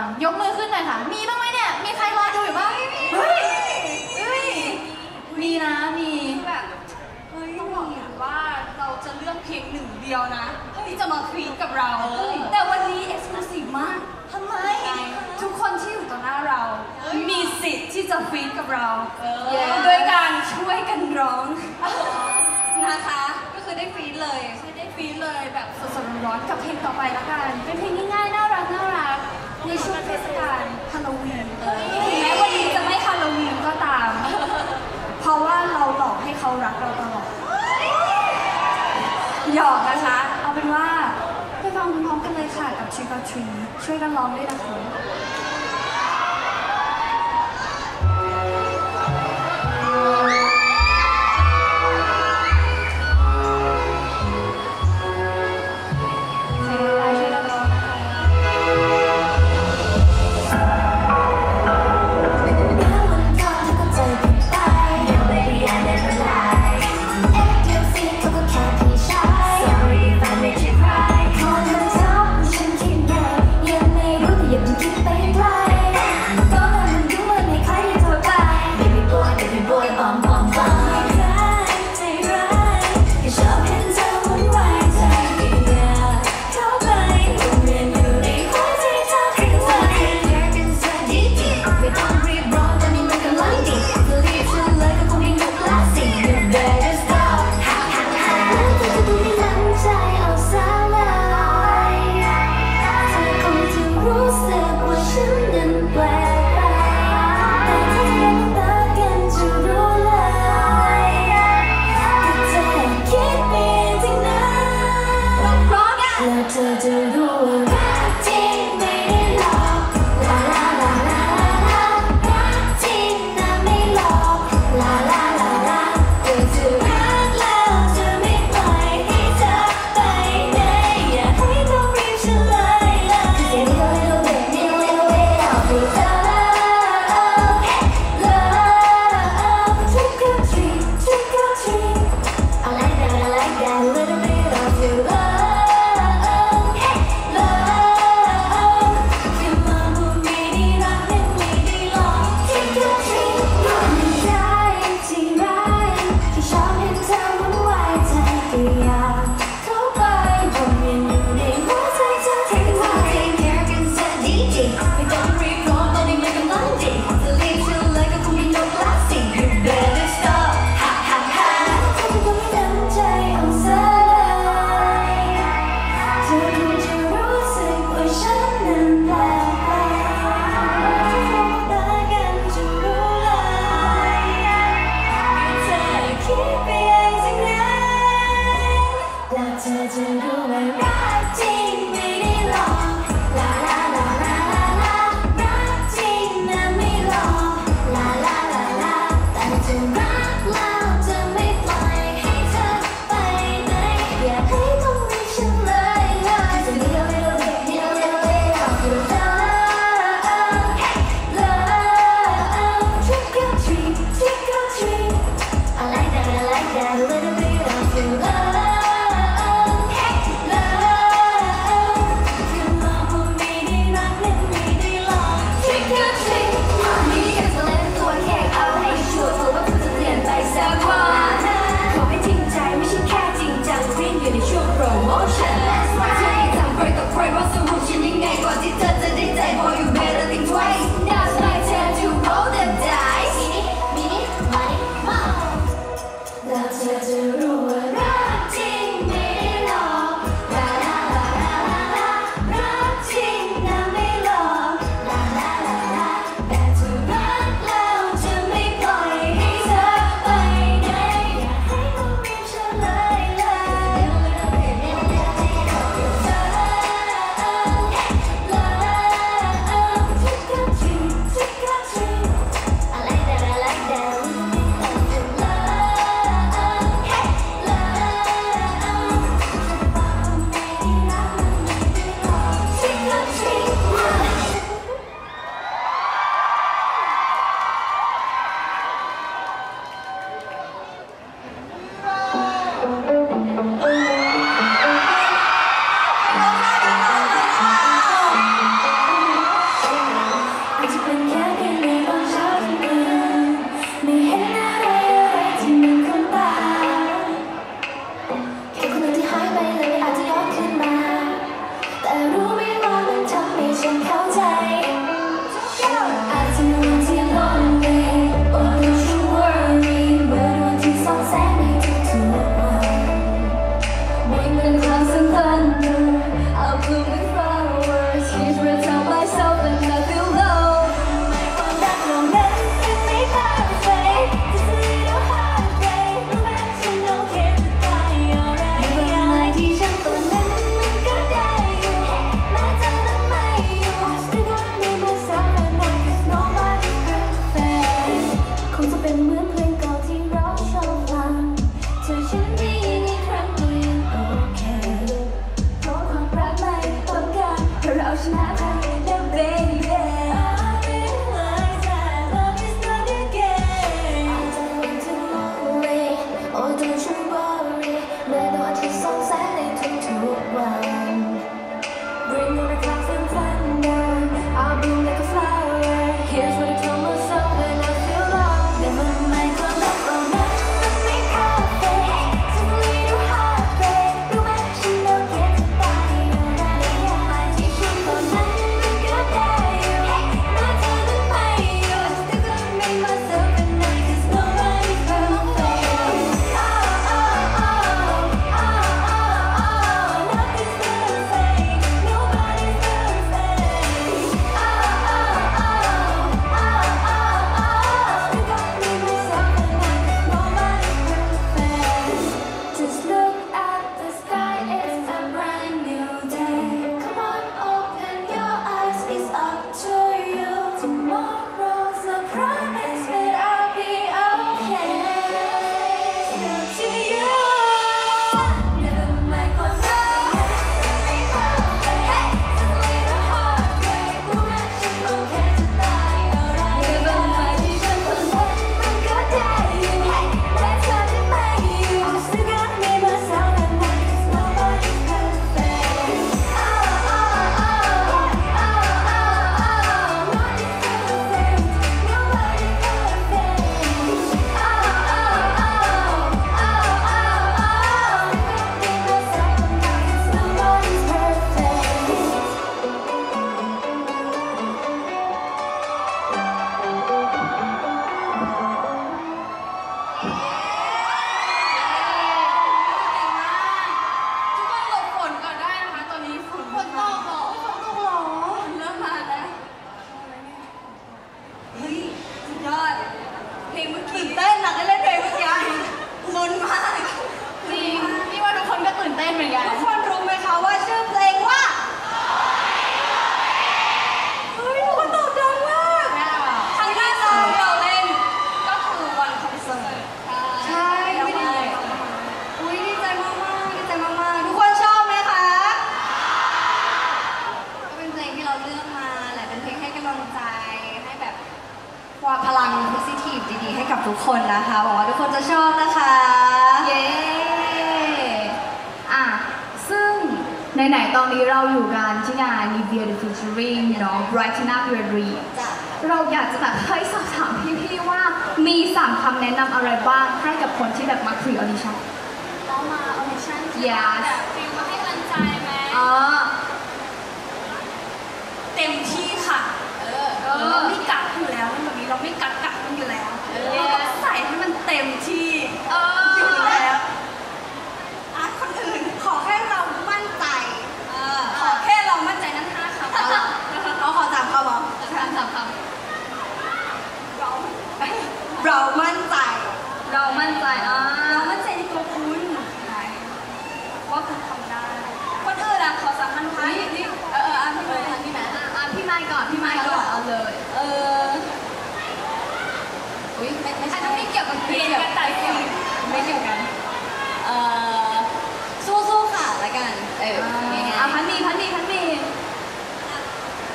ล้วบ้างยกมือขึ้นหน่อยค่ะ มีบ้างไหมเนี่ย มีใครรอดูอยู่บ้างเฮ้ยเฮ้ยมีนะ มีแบบเฮ้ยต้องบอกก่อนว่าเราจะเลือกเพียงหนึ่งเดียวนะที่จะมา feat กับเรา แต่วันนี้ exclusive มากทำไม ทุกคนที่อยู่ต่อหน้าเรา มีสิทธิ์ที่จะ feat กับเราเย้โดยการช่วยกันร้องนะคะ ก็คือได้ feat เลย ใช่ได้ feat เลยแบบสดๆร้อนๆกับเพลงต่อไปละกัน เป็นเพลงง่ายๆน่ารักน่ารัก ในช่วงเทศกาลฮาโลวีนถึงแม้วันนี้จะไม่ฮาโลวีนก็ตาม เพราะว่าเราหลอกให้เขารักเราตลอด หยอกนะคะ เอาเป็นว่าไปฟังพร้อมๆกันเลยค่ะกับ Trick or Treat ช่วยกันร้องด้วยนะคะ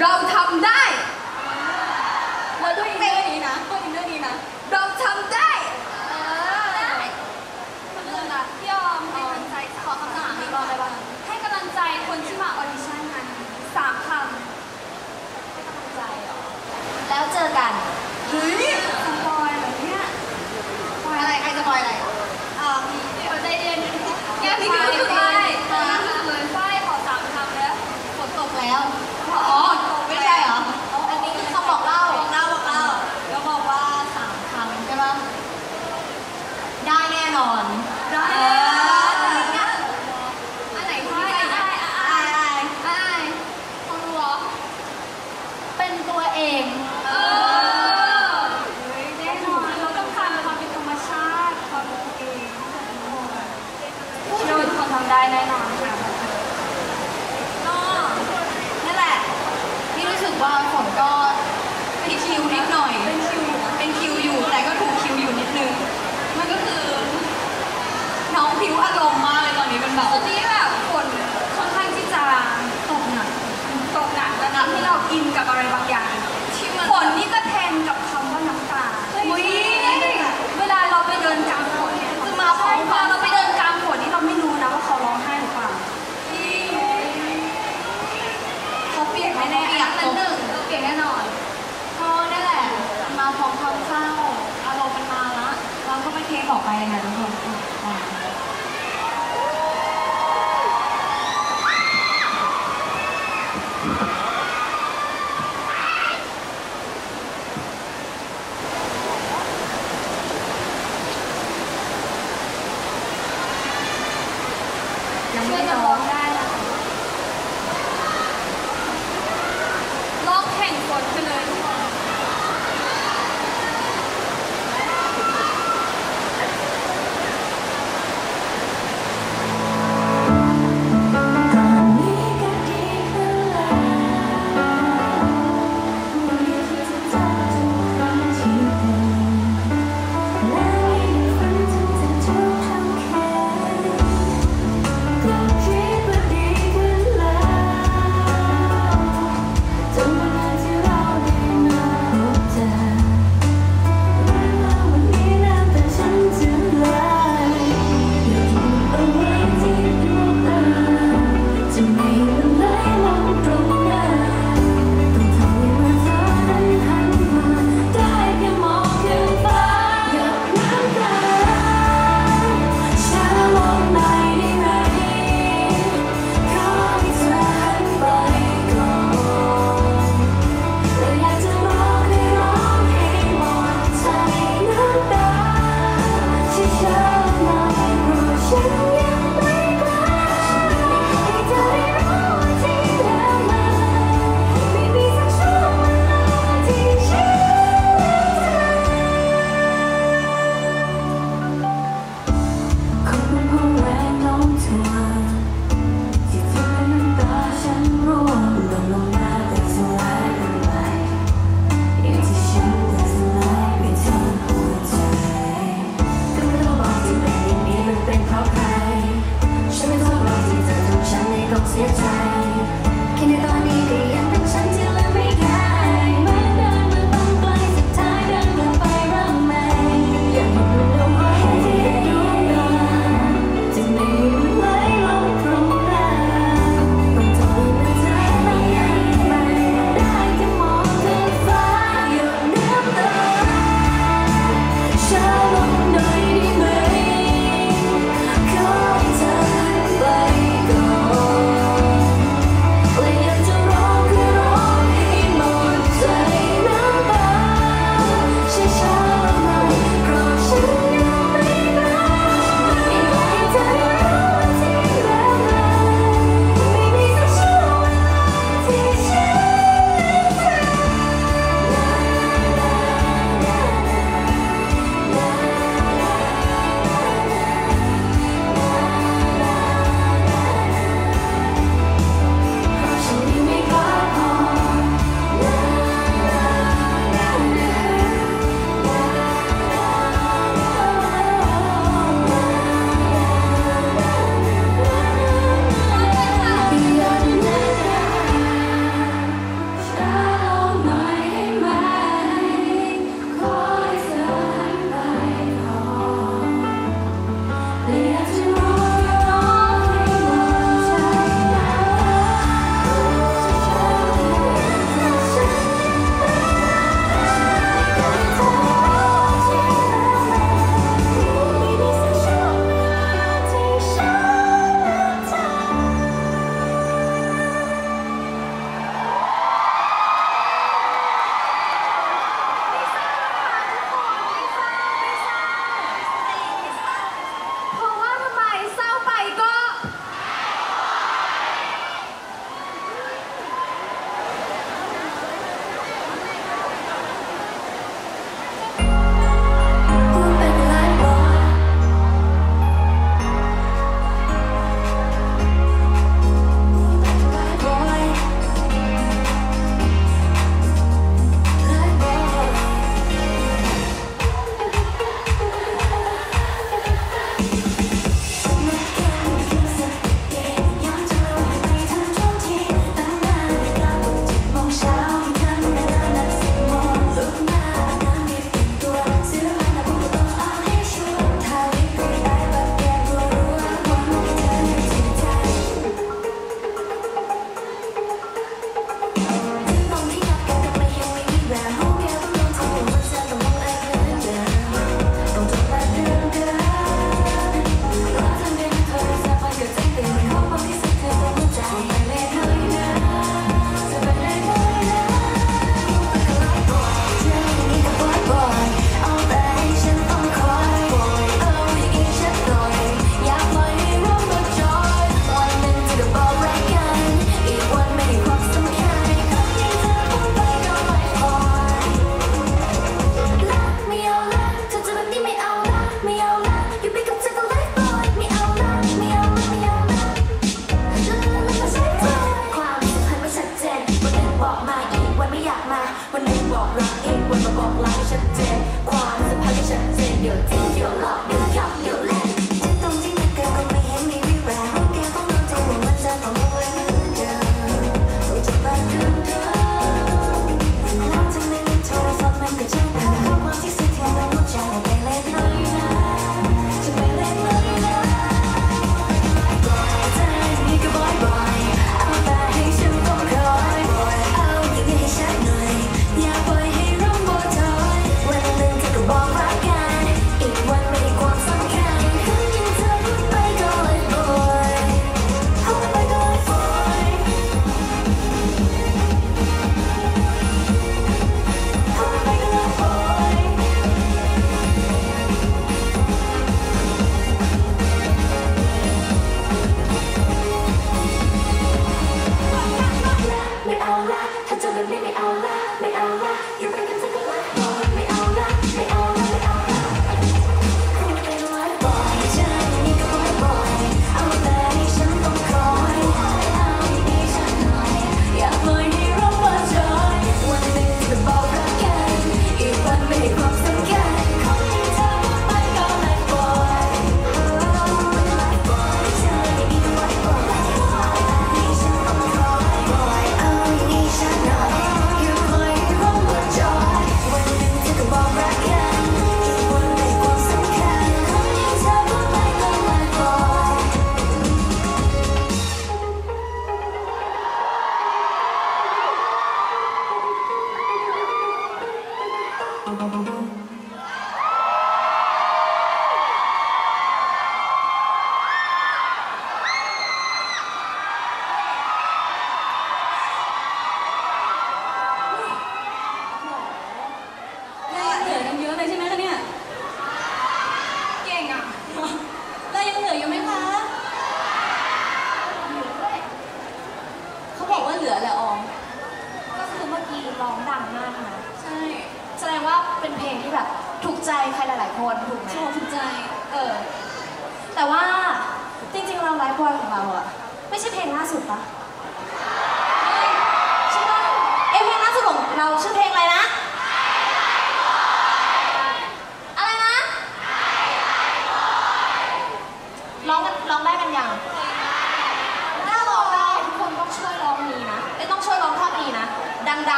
เราทำได้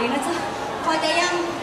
点个赞我的样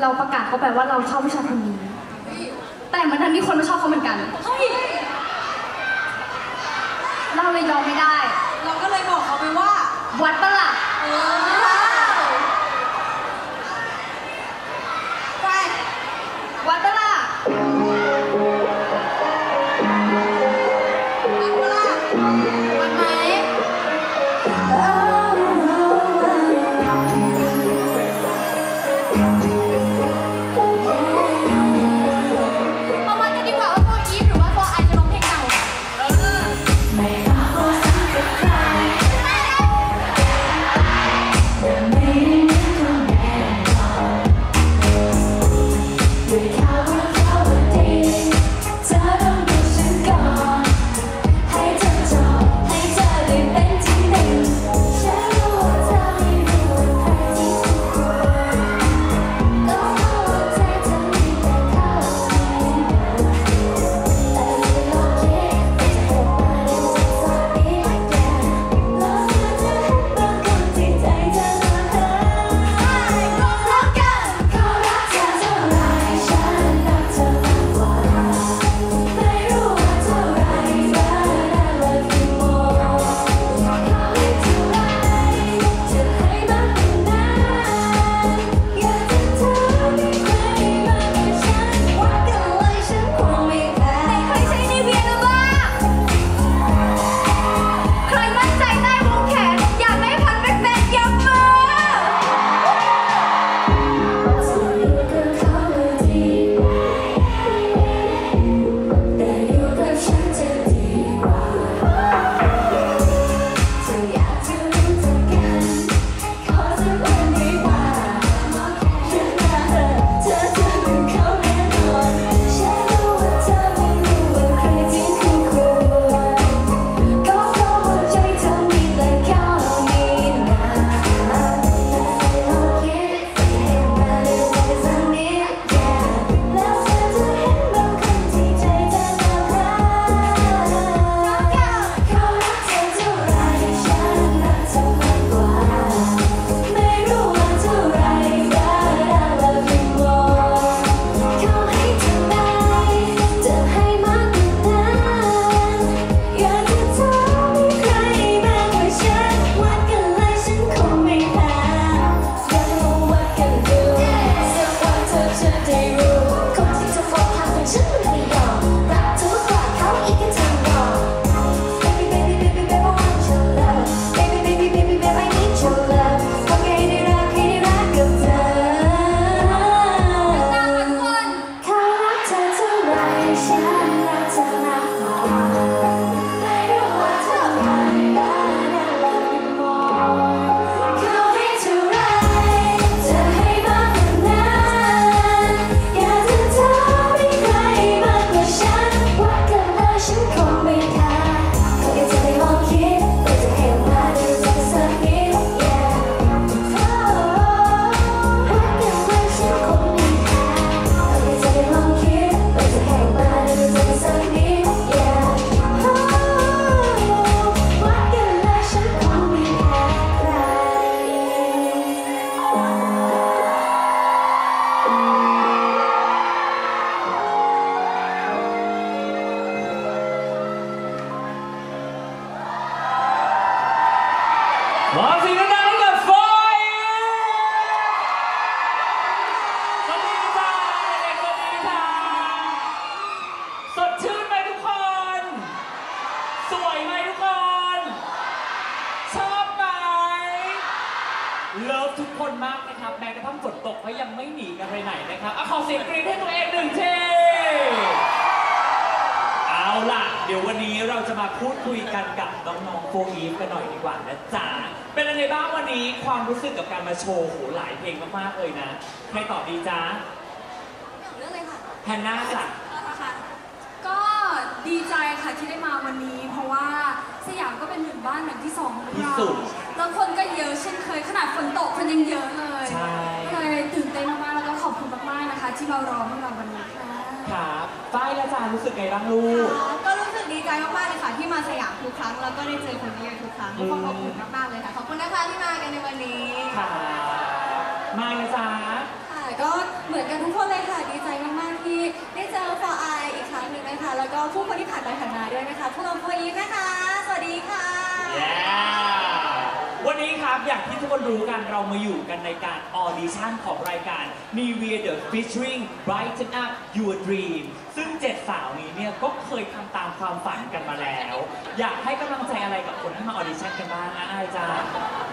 เราประกาศเขาไปว่าเราชอบวิชาคณิต นเคยขนาดฝนตกคนยังเยอะเลยใช่ ก็เลยตื่นเต้นมากๆแล้วก็ขอบคุณมากๆนะคะ ที่มารอพวกเราวันนี้ค่ะครับฝ้ายและจารู้สึกไงบ้างลูกก็รู้สึกดีใจมากๆเลยค่ะที่มาสยามทุกครั้ง แล้วก็ได้เจอคนเยอะทุกครั้งทุกคนขอบคุณมากๆเลยค่ะ ขอบคุณนะคะที่มากันในวันนี้ ครับมาและจ้าค่ะก็เหมือนกันทุกคนเลยค่ะดีใจมากๆที่ได้เจอฟอไออีกครั้งหนึ่งนะคะ แล้วก็ผู้คนที่ผ่านไปผ่านมาด้วยนะคะ พวกเราโฟอีฟนะคะ สวัสดีค่ะ Yeah วันนี้ครับอย่างที่ทุกคนรู้กันเรามาอยู่กันในการออดิชั่นของรายการ Nivea The Featuring Brighten Up Your Dream ซึ่งเจ็ดสาวนี้เนี่ยก็เคยทำตามความฝันกันมาแล้ว อยากให้กำลังใจอะไรกับคนที่มาออดิชั่นกันบ้างนะไอายจ้า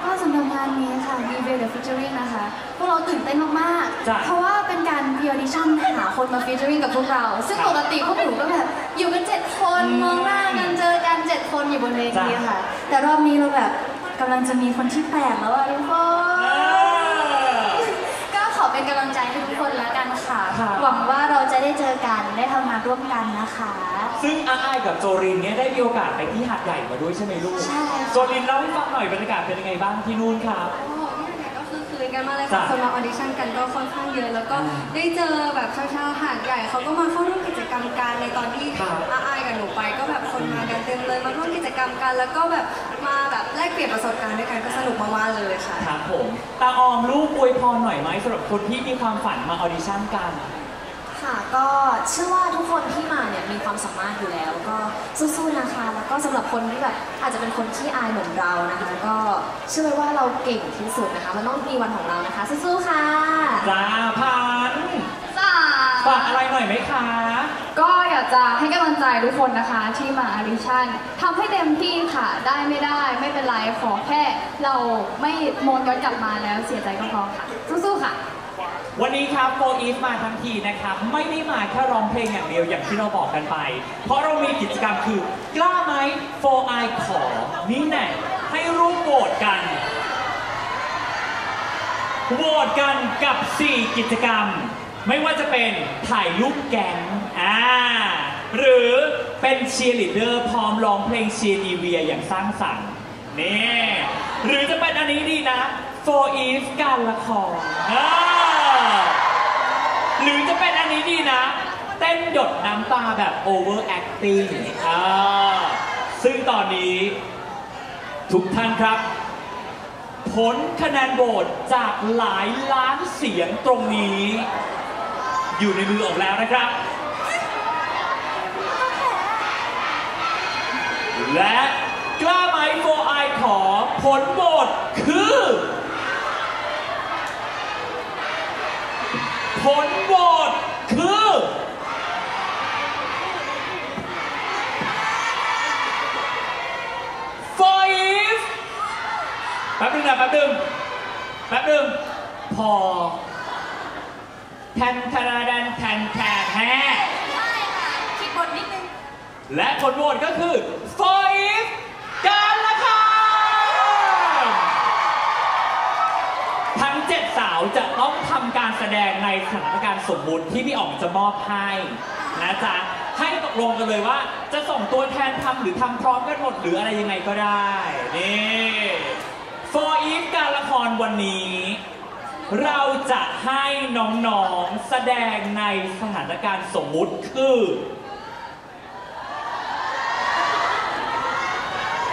ก็สำหรับงานนี้ค่ะ Nivea The Featuring นะคะ พวกเราตื่นเต้นมากจ้ะ ๆ เพราะว่าเป็นการ pre audition หาคนมา featuring กับพวกเรา ซึ่งค่ะปกติพวกหนูก็แบบอยู่กัน7คนอืมมองหน้ากันเจอกัน7คนอยู่บนเวทีจ้ะค่ะ แต่รอบนี้เราแบบ กำลังจะมีคนที่แปลกแล้วอะทุกคนเออก็ขอเป็นกำลังใจให้ทุกคนแล้วกันค่ะครับหวังว่าเราจะได้เจอกันได้ทำงานร่วมกันนะคะ ซึ่งอาไอายกับโจรินเนี่ยได้มีโอกาสไปที่หาดใหญ่มาด้วยใช่ไหมลูก ใช่ค่ะ โจรินเล่าให้ฟังหน่อยบรรยากาศเป็นยังไงบ้างที่นู่นครับ โอ้โหที่ไหนก็คือคึกคักมากเลยจ้ะค่ะคนมาออดิชั่นกันก็ค่อนข้างเยอะ แล้วก็ได้เจอแบบชาวๆหาดใหญ่เขาก็มาเข้าร่วมกิจกรรมกันในตอนที่ครับ อาอายกับหนูไป ก็แบบคน มากันเต็มเลยมาร่วมกิจกรรมกัน แล้วก็แบบมาแบบแลกเปลี่ยนประสบการณ์ด้วยกันก็สนุกมากๆเลยค่ะ ครับผมตาออมลูกอวยพรหน่อยไหมสำหรับคนที่มีความฝันมาออดิชั่นกัน ค่ะก็เชื่อว่าทุกคนที่มาเนี่ยมีความสามารถอยู่แล้ว ก็สู้ๆนะคะ แล้วก็สำหรับคนที่แบบอาจจะเป็นคนที่อายเหมือนเรานะคะ ก็เชื่อว่าเราเก่งที่สุดนะคะ มันต้องมีวันของเรานะคะสู้ๆค่ะ จ้าพันจ้า ฝากอะไรหน่อยไหมคะ ก็อยากจะให้กำลังใจทุกคนนะคะที่มาออดิชั่นทำให้เต็มที่ค่ะได้ไม่ได้ไม่เป็นไรขอแค่ เราไม่มองย้อนกลับมาแล้วเสียใจก็พอค่ะสู้ๆค่ะ วันนี้ครับ4EVE มาทั้งทีนะครับ ไม่ได้มาแค่ร้องเพลงอย่างเดียวอย่างที่เราบอกกันไป เพราะเรามีกิจกรรมคือกล้าไหม4EVE ขอนี่แน่ให้ร่วมโหวตกันโหวตกันกับ 4 กิจกรรม ไม่ว่าจะเป็นถ่ายรูปแกงอ่าหรือเป็นเชียร์ลีดเดอร์พร้อมร้องเพลงเชียร์ NIVEA อย่างสร้างสรรค์นี่หรือจะเป็นอันนี้ดีนะ 4EVE การละครอ่าหรือจะเป็นอันนี้ดีนะ เต้นหยดน้ำตาแบบ over acting อ่าซึ่งตอนนี้ ทุกท่านครับ ผลคะแนนโหวตจากหลายล้านเสียงตรงนี้ อยู่ในมือออกแล้วนะครับ และกล้าไหมโฟไอขอผลโหวตคือ ผลโหวตคือไฟแป๊บนึงนะแป๊บนึงแป๊บนึงพอ ทนทาราดันแทนแทนแฮคิดบทนิดนึง และผลโหวตก็คือ for eve การละค่ะทั้ง7สาวจะต้องทำการแสดงในสถานการณ์สมมุติที่พี่อ๋องจะมอบให้นะจ๊ะ ให้ตกลงกันเลยว่า จะส่งตัวแทนทำหรือทำพร้อมกันหมดหรืออะไรยังไงก็ได้ นี่ For Eve การละครวันนี้ เราจะให้น้องๆแสดงในสถานการณ์สมมุติคือ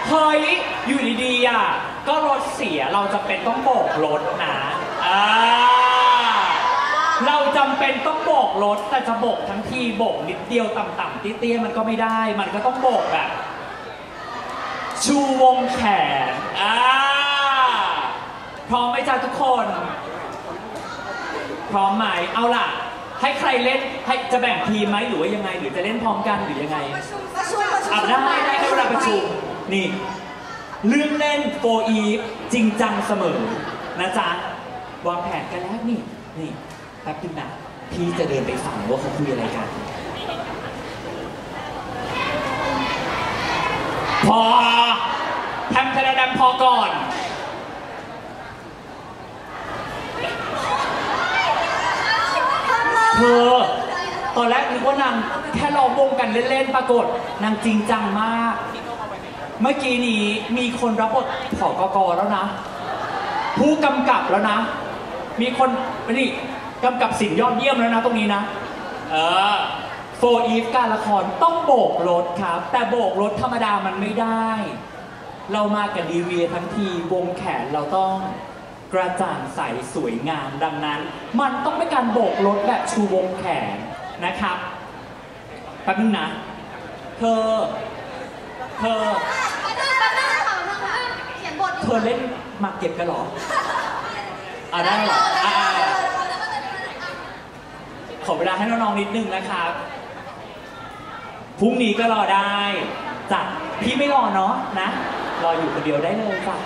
เฮ้ย อยู่ดีๆอะ ก็รถเสียเราจะเป็นต้องโบกรถนะอ่าเราจำเป็นต้องโบกรถ แต่จะโบกทั้งทีโบกนิดเดียวต่ำๆเตี้ยๆมันก็ไม่ได้ มันก็ต้องโบกแบบ ชูวงแขนอ่าพร้อมไหมจ๊ะทุกคน พร้อมไหมเอาล่ะ ให้ใครเล่นให้จะแบ่งทีมไหมหรือว่ายังไง หรือจะเล่นพร้อมกันหรือยังไงประชุมประชุมอะได้ได้ให้เวลาประชุมนี่เรื่องเล่นโฟอีฟจริงจังเสมอนะจ๊ะวางแผนกันแล้วนี่นี่แป๊บนึงนะพี่จะเดินไปฟังว่าเขาคุยอะไรกัน พอแทมทะเลดำพอก่อน เธอ ตอนแรกนึกว่านางแค่ร้องวงกันเล่นๆ ปรากฏนางจริงจังมาก เมื่อกี้นี้มีคนรับบทผอกกแล้วนะ ผู้กำกับแล้วนะ มีคนนี่กำกับสิ่งยอดเยี่ยมแล้วนะตรงนี้นะ เออโฟอีฟการละครต้องโบกรถครับ แต่โบกรถธรรมดามันไม่ได้ เรามากับดีเวียทั้งทีวงแขนเราต้อง กระจ่างใสสวยงามดังนั้น มันต้องเป็นการโบกรถแบบชูวงแขนนะครับแป๊บนึงนะ เธอ เธอ เธอเล่นมาเก็บกันเหรออ่าได้เหรออ่าขอเวลาให้น้องๆนิดนึงนะครับพรุ่งนี้ก็รอได้จ้ะพี่ไม่รอเนาะนะ รออยู่คนเดียวได้เลยจ้ะ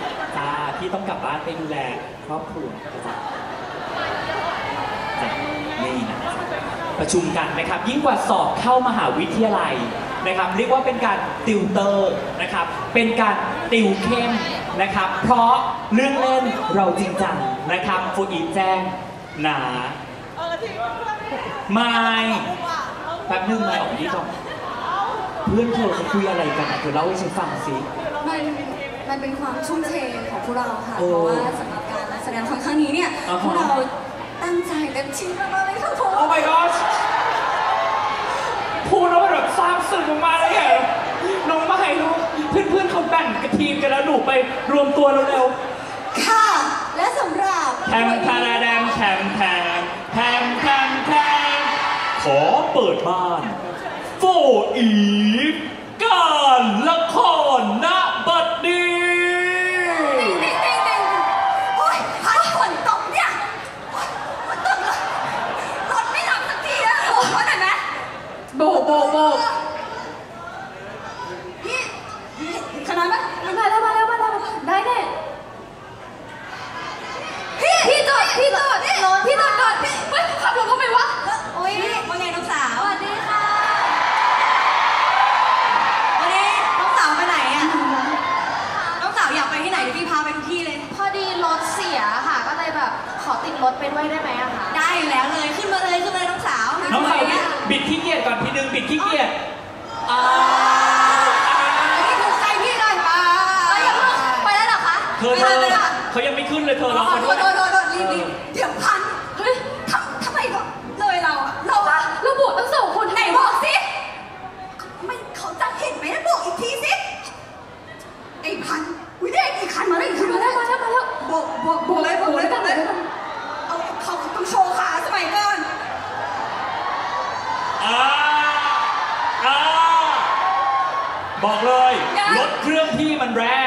จ้าพี่ต้องกลับบ้านไปดูแลครอบครัวจ้ะจ้ะนี่นะประชุมกันนะครับ ยิ่งกว่าสอบเข้ามหาวิทยาลัยนะครับ เรียกว่าเป็นการติวเตอร์นะครับ เป็นการติวเข้มนะครับ เพราะเรื่องเล่นเราจริงจังนะครับฟูอีแจ้งหนาไม่แป๊บนึงไม่ออกดีก่อนเพื่อนเธอคุยอะไรกันเธอเล่าให้ฉันฟังสิมัน มันเป็นความชุ่มเทของพวกเราค่ะ โอ้เพราะว่าสำหรับการแสดงครั้งนี้เนี่ยอ่าฮะ พวกเราตั้งใจเต็มที่มากๆเลยค่ะผมโอ้ my god พูดแล้วมันแบบซาบซึ้งมากๆเลยอะน้องไม่รู้เพื่อนๆเขาแบ่งกับทีมกันแล้วหนูไปรวมตัวเร็วค่ะ และสำหรับๆแทมทาราแดมแทมแทมแทมแทมแทมขอเปิดบ้านโฟอีฟการละครณบัดนี้ ติ๊งติ๊งติ๊งติ๊งโอ้ยพัดฝนตกเนี่ยโอ๊ยฝนตกเลยรถไม่รับสักทีอะโอ้ยหน่อยไหม โบโบพี่พี่ขนาดนั้นมาแล้วมาแล้วมาแล้วได้แน่พี่พี่จอดพี่จอดพี่จอดก่อนพี่เฮ้ยขับรถเข้าไปวะโอ้ยว่าไง กียจก่อนทีนึงบิดขี้เกียจอ่าพี่ถูกใจพี่เลยมาเอ้ยอย่าเพิ่งไปแล้วเหรอคะเธอเธอเขายังไม่ขึ้นเลยเธอรอโดมาด้วยนโดนโดนโดนรีบรีบเดี๋ยวพันเฮ้ยทำทำไมแบบเลยเราอะเราอะเราบวกตั้งสองคนไหนบอกสิไม่เขาจะเห็นไหมนะบอกอีกทีสิไอ้พันอุ้ยได้อีกคันมาแล้วอีกคันมามาแล้แล้ววมาแล้วมาแล้วบอกบอกบอกเลยบอกเลยบอกเลยเอาเขาต้องโชว์ขาสมัยก่อน อ่าอ่า บอกเลย รถเครื่องพี่มันแรง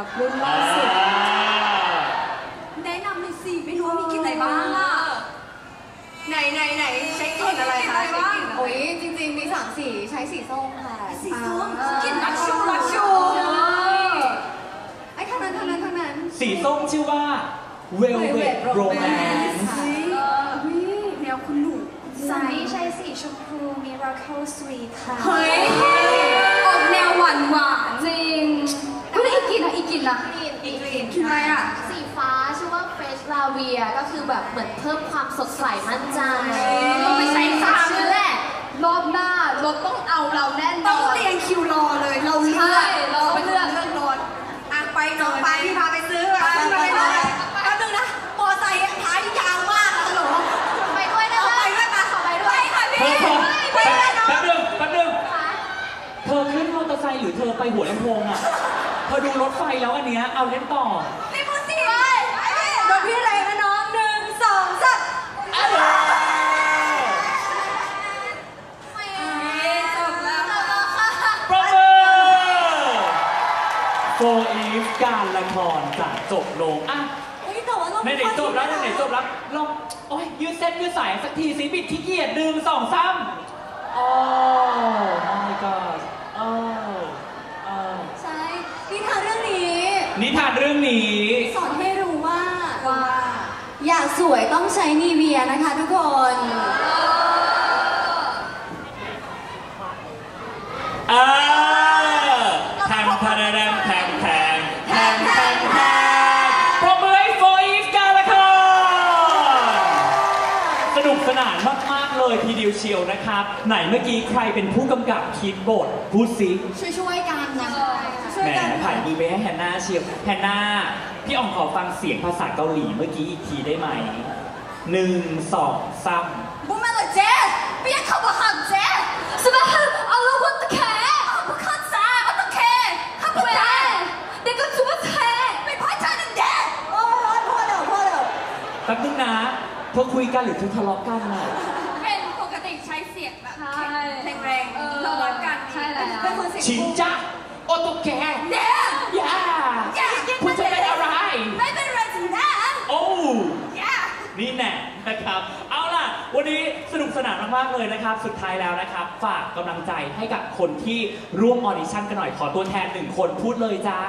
รับรุ่นล่าสุดแนะนำหน่อยสิไม่รู้ว่ามีกลิ่นไหนบ้างอะ ไหนไหนไหนใช้กลิ่นอะไรคะใช้กลิ่นอะไร โอ้ยจริงๆมีสามสีใช้สีส้มค่ะสีส้มกลิ่นลักชูลักชูใช่ไอ้เท่านั้นเท่านั้นเท่านั้นสีส้มชื่อว่า Velvet Romance เฮ้ยแนวคุณหนูสามีใช้สีชมพู Miracle Sweet ค่ะ เฮ้ยออกแนวหวานหวานจริง กลินอะอีกกลินอะกลิ่นอีกกลิ่นกลิอะไรอะสีฟ้าชื่อว่าเฟสลาเวียก็คือแบบเหมือนเพิ่มความสดใสมั่นใจต้องไปใช้ซ้ำชื่อแหละรอบหน้ารถต้องเอาเราแน่นต้องเรียงคิวรอเลย เราเลือกเราไปเลือกเรื่องรถอะไปน้องไปพี่พาไปซื้อไปพี่ไปไปนึงนะมอไซค์ท้ายยาวมากตลกไปด้วยเอาไปด้วยปะขอไปด้วยค่ะพี่ไปด้ยนึงนึง เธอขึ้นมอเตอร์ไซค์หรือเธอไปหัวลำโพงอะ เธอดูรถไฟแล้วอันเนี้ยเอาเล่นต่อไม่พูดสิโดนพี่เลยนะน้องหนึ่งสองสามจบแล้วค่ะปรบมือโฟอีฟการละครจะจบลงอะเฮ้ยแต่ว่าเราไหนๆจบแล้วไหนๆจบแล้วลองโอ้ยยืดเส้นยืดสายสักทีสิบิดขี้เกียจหนึ่งสองสามโอ้ my god โอ้โอ้ใช่ นิทานเรื่องนี้ นิทานเรื่องนี้ สอนให้รู้ว่าว่า อยากสวยต้องใช้นีเวียนะคะทุกคน เออแทมพาราแดมแทมแทมแทมแทมแทมปรบมือให้โฟอีฟกันละค่ะสนุกสนานมาก ๆ เลยทีเดียวเชียวนะครับ ไหนเมื่อกี้ใครเป็นผู้กำกับคิดบทพูดสิช่วยๆกันนะคะ ช่วแหยมกันผ่านมือไปให้แฮนนาเชียวแฮนนาพี่อ่องขอฟังเสียงภาษาเกาหลีเมื่อกี้อีกทีได้ไหมหนึ่งสองสาม บุ้มแม่ละเจ๊เปียกขับมาหักเจ๊สบายเอาลูกพุทธแขบุคคลสาอัตแขขับไปเด็กก็ชุบแขเป็นพ่อชายหนึ่งเด็กโอ้ยพ่อเดี๋ยวพ่อเดี๋ยวแป๊บนึงนะเธอคุยกันหรือเธอทะเลาะกันน่ะเป็นปกติใช้เสียงแบบใช่แรงเออๆเรารักกัน ใช่แล้ว เป็นคนเสียงชินจ้า โอโตแกเด็กย่าอย่าคุณจะเป็นอะไร ไม่เป็นไรสินะโอ้อย่านี่แน่นะครับ เอาล่ะ วันนี้สนุกสนานมากๆเลยนะครับ สุดท้ายแล้วนะครับ ฝากกำลังใจให้กับคนที่ร่วมออดิชั่นกันหน่อย ขอตัวแทนหนึ่งคนพูดเลยจ้า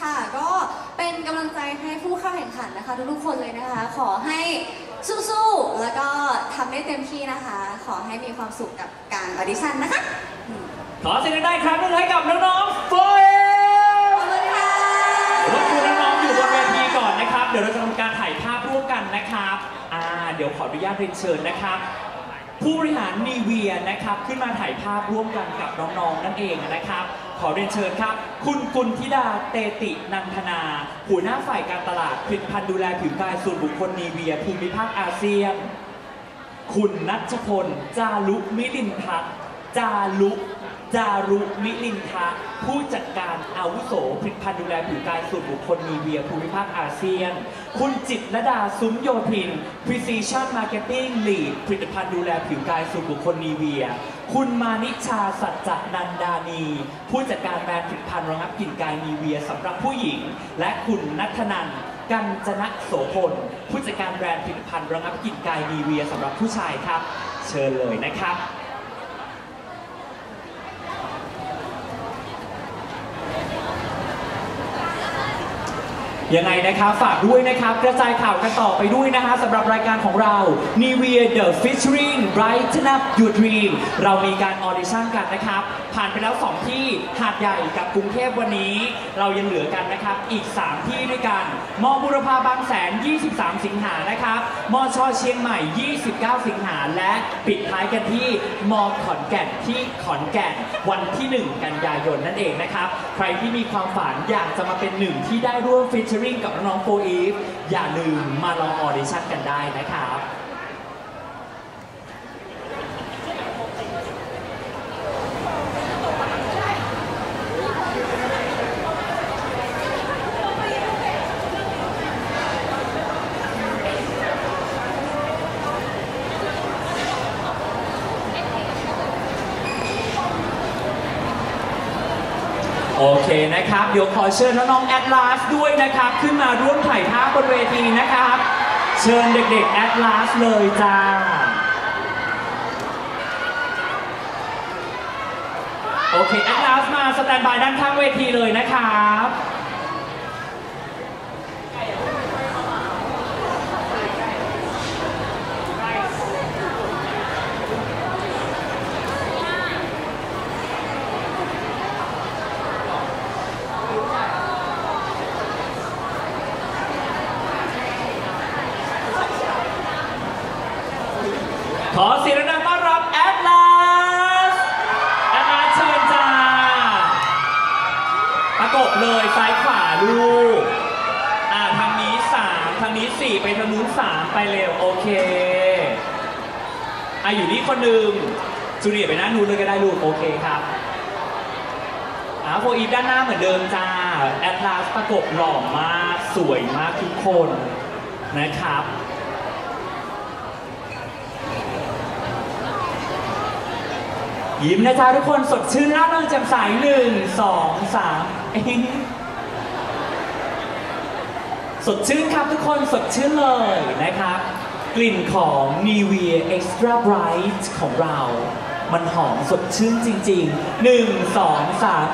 ค่ะ ก็เป็นกำลังใจให้ผู้เข้าแข่งขันนะคะ ทุกๆคนเลยนะคะ ขอให้สู้ๆ แล้วก็ทำได้เต็มที่นะคะ ขอให้มีความสุขกับการออดิชั่นนะคะ ขอเสียงได้ครั้งหนึ่งให้กับน้องๆ4EVE ขอบคุณค่ะรบกวนน้องๆอยู่บนเวทีก่อนนะครับ เดี๋ยวเราจะทำการถ่ายภาพร่วมกันนะครับ อ่า เดี๋ยวขออนุญาตเรียนเชิญนะครับ ผู้บริหารนีเวียนะครับ ขึ้นมาถ่ายภาพร่วมกันกับน้องๆนั่นเองนะครับ ขอเรียนเชิญครับ คุณกุลธิดาเตตินันทนา หัวหน้าฝ่ายการตลาดผลิตภัณฑ์ดูแลผิวกายส่วนบุคคลนีเวียภูมิภาคอาเซียน คุณนัชพล จารุมิลินทัศน์จารุ จารุมิลินทะผู้จัดการอาวุโสผลิตภัณฑ์ดูแลผิวกายส่วนบุคคลนีเวียภูมิภาคอาเซียน คุณจิตรดาซุ้มโยธิน Precision Marketing Lead ผลิตภัณฑ์ดูแลผิวกายส่วนบุคคลนีเวีย คุณมานิชาสัจจนันดานี ผู้จัดการแบรนด์ผลิตภัณฑ์ระงับกลิ่นกายนีเวียสำหรับผู้หญิง และคุณนัทนันกัญจนะโสพลผู้จัดการแบรนด์ผลิตภัณฑ์ระงับกลิ่นกายนีเวียสำหรับผู้ชายครับ เชิญเลยนะครับ ยังไงนะครับฝากด้วยนะครับ กระจายข่าวกันต่อไปด้วยนะฮะสำหรับรายการของเรา Nivea The Featuring Brighten Up Your Dream เรามีการออดิชั่นกันนะครับ ผ่านไปแล้ว 2 ที่หาดใหญ่กับกรุงเทพวันนี้ เรายังเหลือกันนะครับ อีก 3 ที่ด้วยกัน มอบุรพาบางแสน 23 สิงหานะครับมอชอเชียงใหม่ 29 สิงหาและปิดท้ายกันที่มอขอนแก่นที่ขอนแก่นวันที่ 1 กันยายนนั่นเองนะครับ ใครที่มีความฝันอยากจะมาเป็นหนึ่งที่ได้ร่วม featuring กับน้อง4EVE อย่าลืมมาลองออดิชั่นกันได้นะครับ เคนะครับ เดี๋ยวขอเชิญน้อง ATLAS ด้วยนะครับ ขึ้นมาร่วมถ่ายภาพบนเวทีนะครับ เชิญเด็กๆ ATLAS เลยจ้าโอเค ATLAS มา standby ด้านข้างเวทีเลยนะครับ ขอเสียงดังๆต้อนรับ ATLAS ATLAS เชิญจ้า ประกบเลยซ้ายขวาลูก อ่าทางนี้สามทางนี้สี่ไปทางนู้นสามไปเร็ว โอ คนี่คนหนึ่งจูเนียร์ไปหน้านู้นเลยก็ได้ลูกโอเคครับอ่า4EVE ด้านหน้าเหมือนเดิมจ้า ATLAS ประกบหล่อมากสวยมากทุกคนนะครับยิ้มนะจ๊ะทุกคนสดชื่นร่าเริงแจ่มใสหนึ่งสองสามสดชื่นครับทุกคนสดชื่นเลยนะครับ กลิ่นของ Nivea Extra Bright ของเรา มันหอมสดชื่นจริงๆหนึ่งสองสาม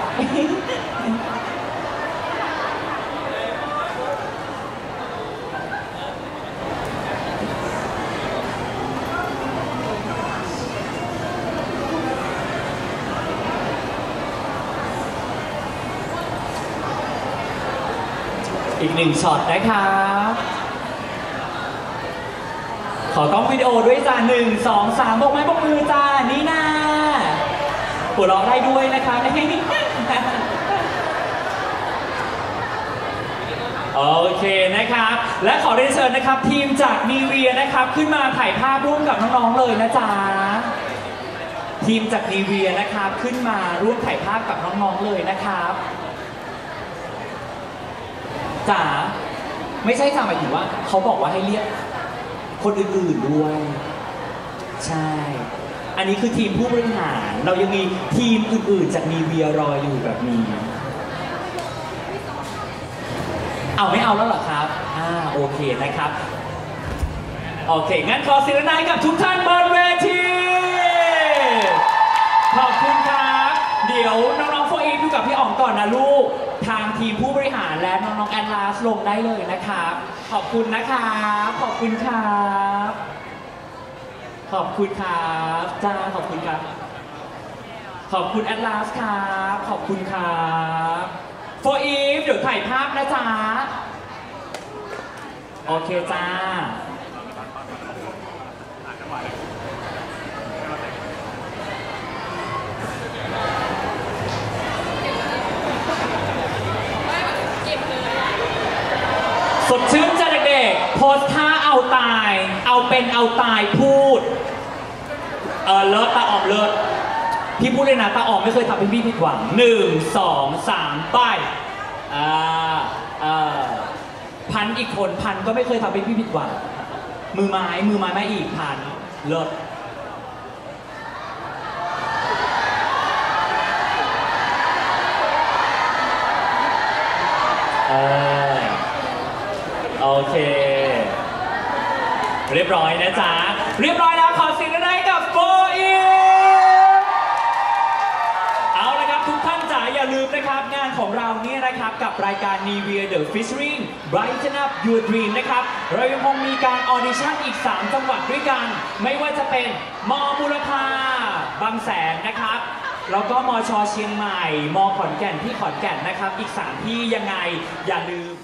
อีกหนึ่งช็อตนะครับ ขอกล้องวิดีโอด้วยจ้าหนึ่งสองสามบอกไม้บอกมือจ้านี่นาหัวเราะได้ด้วยนะคะโอเคนะครับ และขอเรียนเชิญนะครับ ทีมจากนีเวียนะครับ ขึ้นมาถ่ายภาพร่วมกับน้องๆเลยนะจ๊ะทีมจากนีเวียนะครับ ขึ้นมาร่วมถ่ายภาพกับน้องๆเลยนะครับจ๋าไม่ใช่จ๋าหมายถึงว่าเขาบอกว่าให้เรียก คนอื่นๆด้วย ใช่ อันนี้คือทีมผู้บริหาร เรายังมีทีมอื่นๆจากนีเวียรออยู่แบบนี้ เอาไม่เอาแล้วเหรอครับ อ่าโอเคนะครับ โอเค งั้นขอเสียงนายกับทุกท่านบนเวที ขอบคุณครับ เดี๋ยวน้อง กับพี่อ๋องก่อนนะลูก ทางทีมผู้บริหารและน้องๆแอนลาสลงได้เลยนะครับ ขอบคุณนะครับ ขอบคุณครับ ขอบคุณครับจ้าขอบคุณครับ ขอบคุณแอดลาสครับ ขอบคุณครับโฟอีฟเดี๋ยวถ่ายภาพนะจ๊ะ โอเคจ้า ดชื่นจ้ะเด็กๆโพสท่าเอาตาย เอาเป็นเอาตายพูด เออเลิศตาออมเลิศพี่พูดเลยนะตาออมไม่เคยทำให้พี่ผิดหวังหนึ่งสองสามไปอ่าอ่าพันอีกคนพันก็ไม่เคยทำให้พี่ผิดหวังมือไม้มือไม้ไมาอีกพันเลิศเออ โอเค เรียบร้อยนะจ๊ะ เรียบร้อยแล้วขอเสียงแรกกับ 4EVE เอาละครับทุกท่านจ๋าอย่าลืมนะครับ งานของเราเนี่ยนะครับกับรายการ Nivea The Featuring Brighten Up Your Dream นะครับ เรายังคงมีการออดิชั่นอีก 3 จังหวัดด้วยกัน ไม่ว่าจะเป็นมอบูรพาบางแสนนะครับแล้วก็มอชอเชียงใหม่ มอขอนแก่นที่ขอนแก่นนะครับ อีก 3 ที่ยังไงอย่าลืม